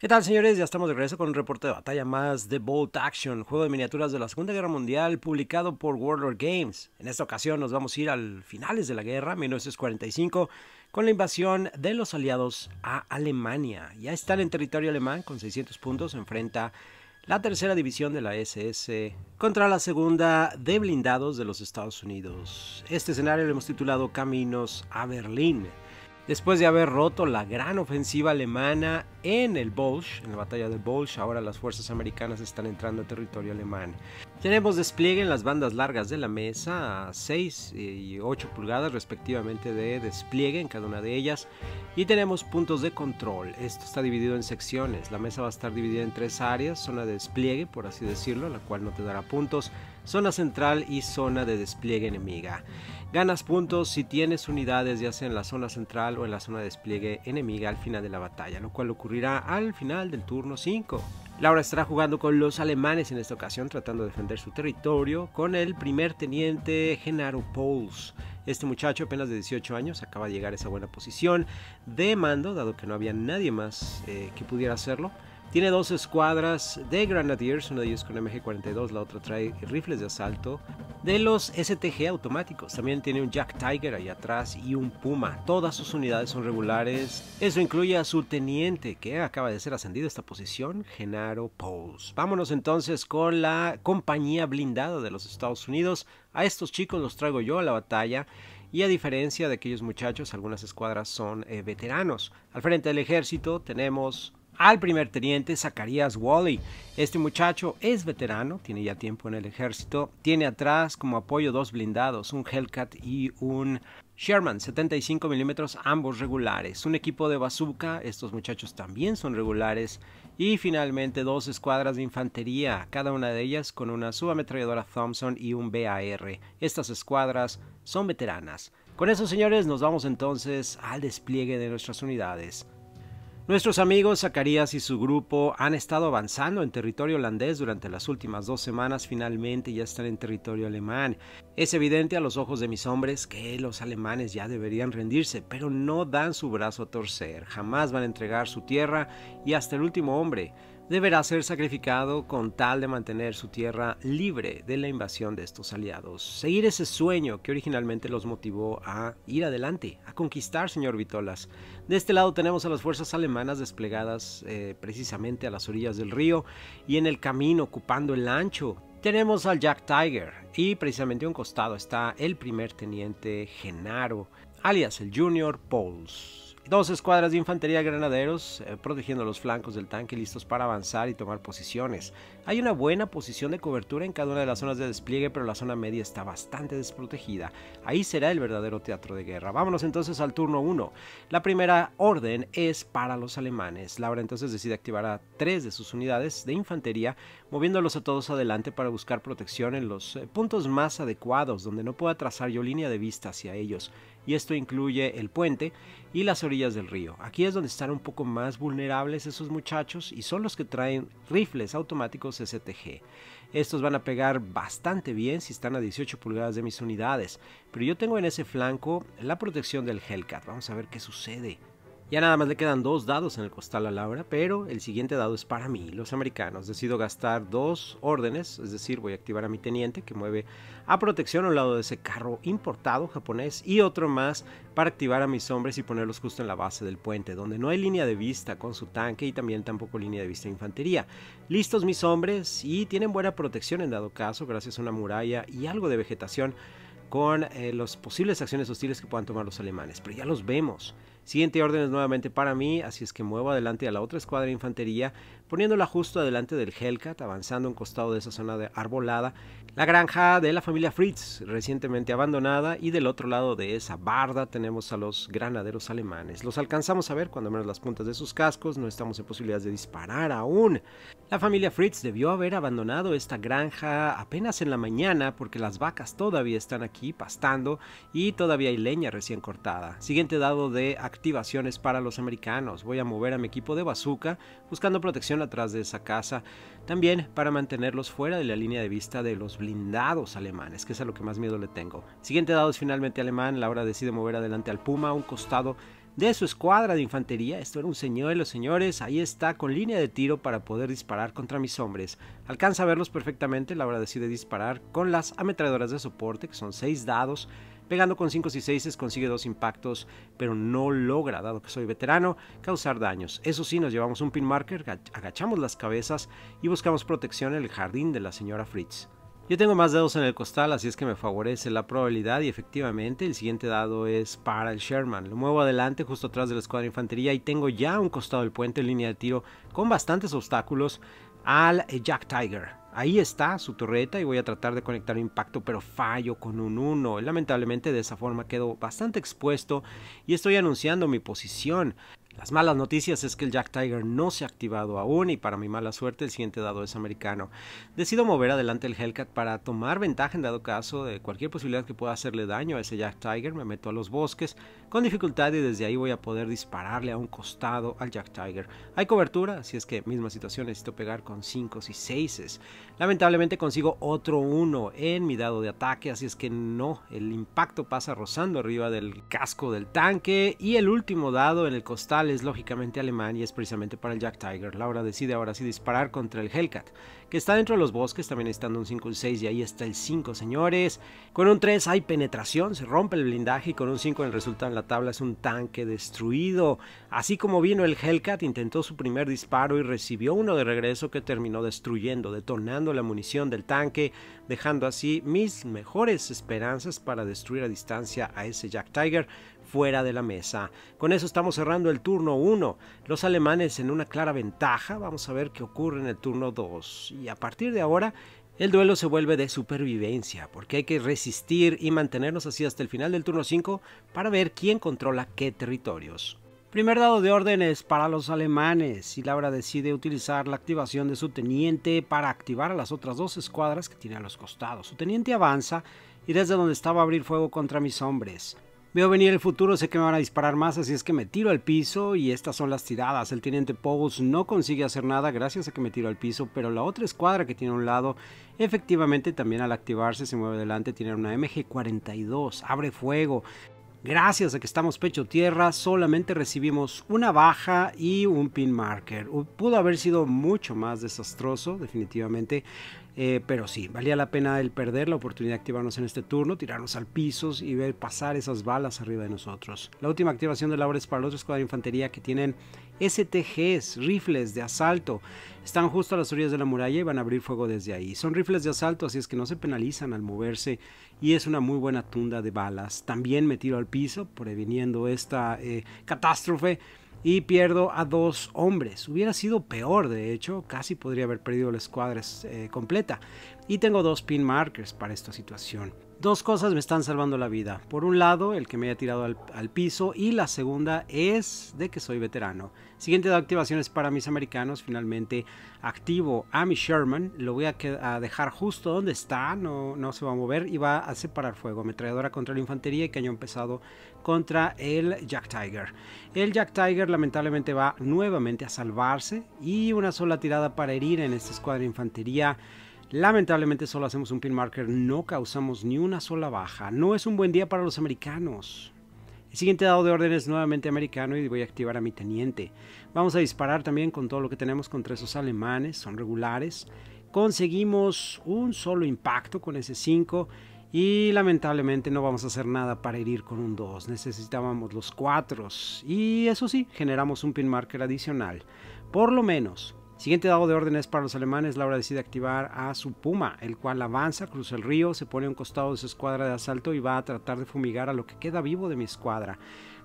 ¿Qué tal señores? Ya estamos de regreso con un reporte de batalla más de Bolt Action, juego de miniaturas de la Segunda Guerra Mundial publicado por Warlord Games. En esta ocasión nos vamos a ir al finales de la guerra, 1945, con la invasión de los aliados a Alemania. Ya están en territorio alemán con 600 puntos, enfrenta la tercera división de la SS contra la segunda de blindados de los Estados Unidos. Este escenario lo hemos titulado Caminos a Berlín después de haber roto la gran ofensiva alemana en el Bolsh, en la batalla de Bolsh, ahora las fuerzas americanas están entrando a territorio alemán. Tenemos despliegue en las bandas largas de la mesa, a 6 y 8 pulgadas respectivamente de despliegue en cada una de ellas, y tenemos puntos de control. Esto está dividido en secciones. La mesa va a estar dividida en tres áreas, zona de despliegue, por así decirlo, la cual no te dará puntos, zona central y zona de despliegue enemiga. Ganas puntos si tienes unidades ya sea en la zona central o en la zona de despliegue enemiga al final de la batalla, lo cual ocurrirá al final del turno 5. Laura estará jugando con los alemanes en esta ocasión, tratando de defender su territorio con el primer teniente Genaro Pauls. Este muchacho, apenas de 18 años, acaba de llegar a esa buena posición de mando, dado que no había nadie más eh, que pudiera hacerlo. Tiene dos escuadras de Grenadiers, una de ellas con MG-42, la otra trae rifles de asalto. De los STG automáticos, también tiene un Jack Tiger ahí atrás y un Puma. Todas sus unidades son regulares. Eso incluye a su teniente, que acaba de ser ascendido a esta posición, Genaro Pauls. Vámonos entonces con la compañía blindada de los Estados Unidos. A estos chicos los traigo yo a la batalla. Y a diferencia de aquellos muchachos, algunas escuadras son eh, veteranos. Al frente del ejército tenemos al primer teniente Zacarías Wally. Este muchacho es veterano, tiene ya tiempo en el ejército, tiene atrás como apoyo dos blindados, un Hellcat y un Sherman 75 milímetros, ambos regulares. Un equipo de bazooka, estos muchachos también son regulares. Y finalmente dos escuadras de infantería, cada una de ellas con una subametralladora Thompson y un BAR. Estas escuadras son veteranas. Con eso, señores, nos vamos entonces al despliegue de nuestras unidades. Nuestros amigos Zacarías y su grupo han estado avanzando en territorio holandés durante las últimas dos semanas, finalmente ya están en territorio alemán. Es evidente a los ojos de mis hombres que los alemanes ya deberían rendirse, pero no dan su brazo a torcer, jamás van a entregar su tierra y hasta el último hombre deberá ser sacrificado con tal de mantener su tierra libre de la invasión de estos aliados. Seguir ese sueño que originalmente los motivó a ir adelante, a conquistar, señor Vitolas. De este lado tenemos a las fuerzas alemanas desplegadas eh, precisamente a las orillas del río y en el camino ocupando el ancho. Tenemos al Jack Tiger y precisamente a un costado está el primer teniente Genaro, alias el Junior Pauls. Dos escuadras de infantería granaderos eh, protegiendo los flancos del tanque listos para avanzar y tomar posiciones. Hay una buena posición de cobertura en cada una de las zonas de despliegue, pero la zona media está bastante desprotegida. Ahí será el verdadero teatro de guerra. Vámonos entonces al turno 1. La primera orden es para los alemanes. Laura entonces decide activar a tres de sus unidades de infantería, moviéndolos a todos adelante para buscar protección en los eh, puntos más adecuados, donde no pueda trazar yo línea de vista hacia ellos y esto incluye el puente y las orillas del río. Aquí es donde están un poco más vulnerables esos muchachos y son los que traen rifles automáticos STG. Estos van a pegar bastante bien si están a 18 pulgadas de mis unidades, pero yo tengo en ese flanco la protección del Hellcat. Vamos a ver qué sucede. Ya nada más le quedan dos dados en el costal a Laura, pero el siguiente dado es para mí, los americanos. Decido gastar dos órdenes, es decir, voy a activar a mi teniente que mueve a protección a un lado de ese carro importado japonés y otro más para activar a mis hombres y ponerlos justo en la base del puente, donde no hay línea de vista con su tanque y también tampoco línea de vista de infantería. Listos mis hombres y tienen buena protección en dado caso, gracias a una muralla y algo de vegetación con eh, las posibles acciones hostiles que puedan tomar los alemanes, pero ya los vemos. Siguiente orden es nuevamente para mí, así es que muevo adelante a la otra escuadra de infantería, poniéndola justo adelante del Hellcat, avanzando en costado de esa zona arbolada, la granja de la familia Fritz, recientemente abandonada, y del otro lado de esa barda tenemos a los granaderos alemanes. Los alcanzamos a ver cuando menos las puntas de sus cascos, no estamos en posibilidades de disparar aún. La familia Fritz debió haber abandonado esta granja apenas en la mañana porque las vacas todavía están aquí pastando y todavía hay leña recién cortada. Siguiente dado de activaciones para los americanos. Voy a mover a mi equipo de bazooka buscando protección atrás de esa casa. También para mantenerlos fuera de la línea de vista de los blindados alemanes, que es a lo que más miedo le tengo. Siguiente dado es finalmente alemán. Laura decide mover adelante al Puma a un costado de su escuadra de infantería. Esto era un señuelo, señores. Ahí está con línea de tiro para poder disparar contra mis hombres. Alcanza a verlos perfectamente. Laura decide disparar con las ametralladoras de soporte, que son 6 dados. Pegando con 5 y 6 consigue dos impactos, pero no logra, dado que soy veterano, causar daños. Eso sí, nos llevamos un pin marker, agachamos las cabezas y buscamos protección en el jardín de la señora Fritz. Yo tengo más dedos en el costal, así es que me favorece la probabilidad y efectivamente el siguiente dado es para el Sherman. Lo muevo adelante justo atrás de la escuadra de infantería y tengo ya un costado del puente en línea de tiro con bastantes obstáculos al Jack Tiger. Ahí está su torreta y voy a tratar de conectar un impacto, pero fallo con un 1. Lamentablemente de esa forma quedo bastante expuesto y estoy anunciando mi posición. Las malas noticias es que el Jack Tiger no se ha activado aún y para mi mala suerte el siguiente dado es americano. Decido mover adelante el Hellcat para tomar ventaja en dado caso de cualquier posibilidad que pueda hacerle daño a ese Jack Tiger. Me meto a los bosques con dificultad y desde ahí voy a poder dispararle a un costado al Jack Tiger. Hay cobertura, así es que misma situación necesito pegar con 5 y 6. Lamentablemente consigo otro 1 en mi dado de ataque, así es que no, el impacto pasa rozando arriba del casco del tanque y el último dado en el costal es lógicamente alemán y es precisamente para el Jack Tiger. Laura decide ahora sí disparar contra el Hellcat, que está dentro de los bosques, también estando un 5 y 6 y ahí está el 5, señores. Con un 3 hay penetración, se rompe el blindaje y con un 5 el resultado en la tabla es un tanque destruido. Así como vino el Hellcat, intentó su primer disparo y recibió uno de regreso que terminó destruyendo, detonando la munición del tanque, dejando así mis mejores esperanzas para destruir a distancia a ese Jack Tiger fuera de la mesa. Con eso estamos cerrando el turno 1. Los alemanes en una clara ventaja. Vamos a ver qué ocurre en el turno 2. Y a partir de ahora el duelo se vuelve de supervivencia, porque hay que resistir y mantenernos así hasta el final del turno 5 para ver quién controla qué territorios. Primer dado de órdenes para los alemanes y Laura decide utilizar la activación de su teniente para activar a las otras dos escuadras que tiene a los costados. Su teniente avanza y desde donde estaba abrir fuego contra mis hombres. Veo venir el futuro, sé que me van a disparar más, así es que me tiro al piso y estas son las tiradas. El teniente Pauls no consigue hacer nada gracias a que me tiro al piso, pero la otra escuadra que tiene a un lado, efectivamente también al activarse se mueve adelante, tiene una MG42, abre fuego. Gracias a que estamos pecho tierra, solamente recibimos una baja y un pin marker. Pudo haber sido mucho más desastroso, definitivamente. Eh, pero sí, valía la pena el perder la oportunidad de activarnos en este turno, tirarnos al piso y ver pasar esas balas arriba de nosotros. La última activación de la hora es para los otros escuadra de infantería que tienen STGs, rifles de asalto. Están justo a las orillas de la muralla y van a abrir fuego desde ahí. Son rifles de asalto, así es que no se penalizan al moverse y es una muy buena tunda de balas. También me tiro al piso, previniendo esta eh, catástrofe y pierdo a dos hombres. Hubiera sido peor, de hecho, casi podría haber perdido la escuadra eh, completa. Y tengo dos pin markers para esta situación. Dos cosas me están salvando la vida. Por un lado, el que me haya tirado al, piso y la segunda es de que soy veterano. Siguiente de activaciones para mis americanos. Finalmente activo a mi Sherman. Lo voy a, dejar justo donde está. No, se va a mover y va a separar fuego. Ametralladora contra la infantería y cañón pesado contra el Jack Tiger. El Jack Tiger lamentablemente va nuevamente a salvarse y una sola tirada para herir en esta escuadra de infantería. Lamentablemente solo hacemos un pin marker, no causamos ni una sola baja. No es un buen día para los americanos. El siguiente dado de orden es nuevamente americano y voy a activar a mi teniente. Vamos a disparar también con todo lo que tenemos contra esos alemanes, son regulares. Conseguimos un solo impacto con ese 5 y lamentablemente no vamos a hacer nada para herir con un 2. Necesitábamos los 4 y eso sí, generamos un pin marker adicional. Por lo menos Siguiente dado de órdenes para los alemanes, Laura decide activar a su Puma, el cual avanza, cruza el río, se pone a un costado de su escuadra de asalto y va a tratar de fumigar a lo que queda vivo de mi escuadra.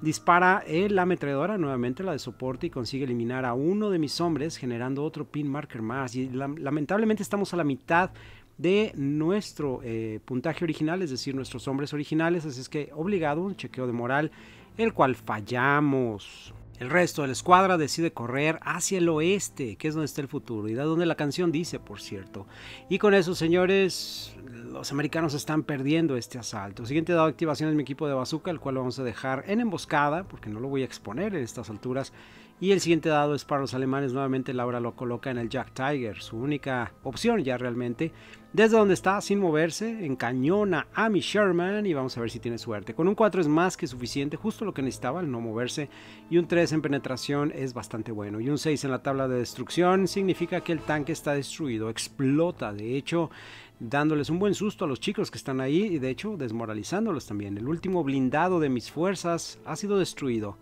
Dispara la ametralladora, nuevamente la de soporte, y consigue eliminar a uno de mis hombres, generando otro pin marker más. Y lamentablemente estamos a la mitad de nuestro eh, puntaje original, es decir, nuestros hombres originales, así es que obligado un chequeo de moral, el cual fallamos. El resto de la escuadra decide correr hacia el oeste, que es donde está el futuro, y da donde la canción dice, por cierto. Y con eso, señores, los americanos están perdiendo este asalto. siguiente dado de activación es mi equipo de bazooka, el cual lo vamos a dejar en emboscada, porque no lo voy a exponer en estas alturas. Y el siguiente dado es para los alemanes, nuevamente Laura lo coloca en el Jack Tiger, su única opción ya realmente. Desde donde está, sin moverse, encañona a mi Sherman y vamos a ver si tiene suerte. Con un 4 es más que suficiente, justo lo que necesitaba, el no moverse. Y un 3 en penetración es bastante bueno. Y un 6 en la tabla de destrucción significa que el tanque está destruido, explota. De hecho, dándoles un buen susto a los chicos que están ahí y de hecho desmoralizándolos también. El último blindado de mis fuerzas ha sido destruido.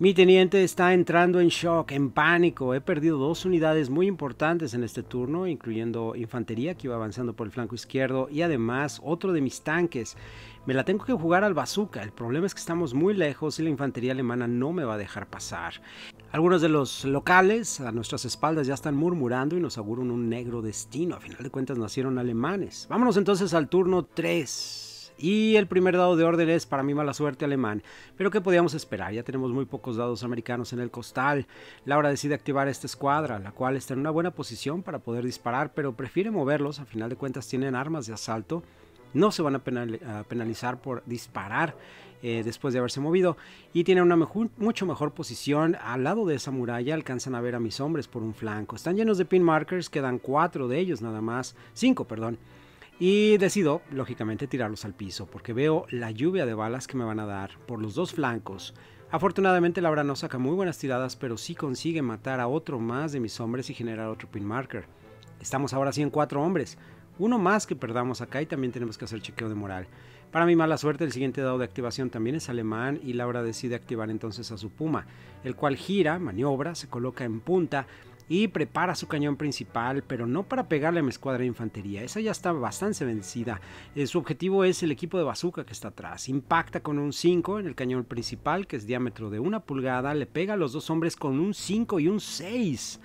Mi teniente está entrando en shock, en pánico. He perdido dos unidades muy importantes en este turno, incluyendo infantería que iba avanzando por el flanco izquierdo y además otro de mis tanques. Me la tengo que jugar al bazooka. El problema es que estamos muy lejos y la infantería alemana no me va a dejar pasar. Algunos de los locales a nuestras espaldas ya están murmurando y nos auguran un negro destino. A final de cuentas nacieron alemanes. Vámonos entonces al turno 3. Y el primer dado de orden es para mí mala suerte alemán. Pero ¿qué podíamos esperar? Ya tenemos muy pocos dados americanos en el costal. Laura decide activar esta escuadra, la cual está en una buena posición para poder disparar, pero prefiere moverlos. A final de cuentas tienen armas de asalto. No se van a, penalizar por disparar eh, después de haberse movido. Y tienen una mucho mejor posición al lado de esa muralla. Alcanzan a ver a mis hombres por un flanco. Están llenos de pin markers, quedan cuatro de ellos nada más. Cinco, perdón. Y decido, lógicamente, tirarlos al piso, porque veo la lluvia de balas que me van a dar por los dos flancos. Afortunadamente Laura no saca muy buenas tiradas, pero sí consigue matar a otro más de mis hombres y generar otro pin marker. Estamos ahora sí en cuatro hombres. Uno más que perdamos acá y también tenemos que hacer chequeo de moral. Para mi mala suerte, el siguiente dado de activación también es alemán y Laura decide activar entonces a su puma, el cual gira, maniobra, se coloca en punta y prepara su cañón principal, pero no para pegarle a mi escuadra de infantería, esa ya está bastante vencida. Eh, su objetivo es el equipo de bazooka que está atrás. Impacta con un 5 en el cañón principal, que es diámetro de una pulgada, le pega a los dos hombres con un 5 y un 6.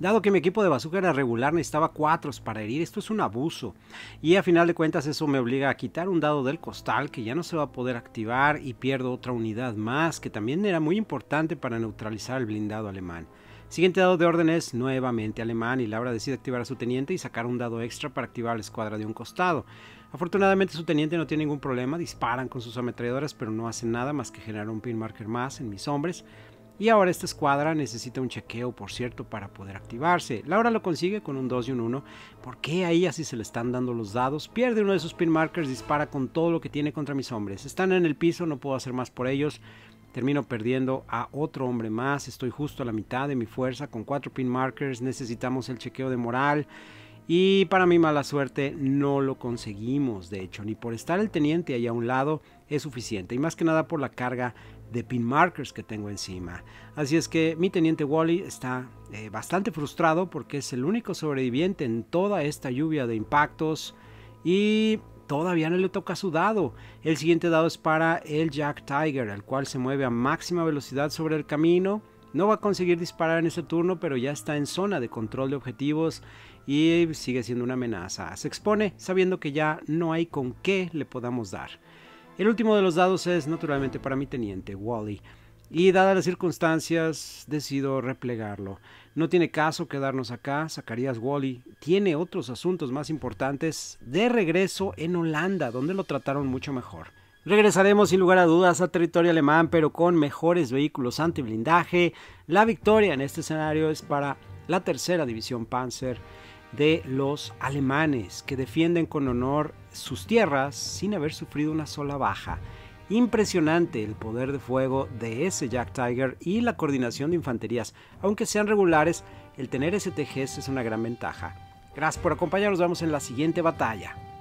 Dado que mi equipo de bazooka era regular, necesitaba 4 para herir. Esto es un abuso. Y a final de cuentas eso me obliga a quitar un dado del costal que ya no se va a poder activar y pierdo otra unidad más que también era muy importante para neutralizar el blindado alemán. Siguiente dado de orden es nuevamente alemán y Laura decide activar a su teniente y sacar un dado extra para activar la escuadra de un costado. Afortunadamente su teniente no tiene ningún problema, disparan con sus ametralladoras pero no hacen nada más que generar un pin marker más en mis hombres. Y ahora esta escuadra necesita un chequeo, por cierto, para poder activarse. Laura lo consigue con un 2 y un 1. ¿Por qué ahí así se le están dando los dados? Pierde uno de sus pin markers, dispara con todo lo que tiene contra mis hombres. Están en el piso, no puedo hacer más por ellos termino perdiendo a otro hombre más, estoy justo a la mitad de mi fuerza con cuatro pin markers, necesitamos el chequeo de moral. Y para mi mala suerte no lo conseguimos, de hecho, ni por estar el teniente ahí a un lado es suficiente. Y más que nada por la carga de pin markers que tengo encima. Así es que mi teniente Wally está eh, bastante frustrado porque es el único sobreviviente en toda esta lluvia de impactos. Y todavía no le toca su dado. El siguiente dado es para el Jack Tiger, el cual se mueve a máxima velocidad sobre el camino. No va a conseguir disparar en ese turno, pero ya está en zona de control de objetivos y sigue siendo una amenaza. Se expone sabiendo que ya no hay con qué le podamos dar. El último de los dados es naturalmente para mi teniente, Wally y dadas las circunstancias decido replegarlo. No tiene caso quedarnos acá, Zacarías Wally tiene otros asuntos más importantes de regreso en Holanda, donde lo trataron mucho mejor. Regresaremos sin lugar a dudas a territorio alemán, pero con mejores vehículos antiblindaje. La victoria en este escenario es para la tercera división Panzer de los alemanes, que defienden con honor sus tierras sin haber sufrido una sola baja. Impresionante el poder de fuego de ese Jack Tiger y la coordinación de infanterías. Aunque sean regulares, el tener STGs es una gran ventaja. Gracias por acompañarnos, vemos en la siguiente batalla.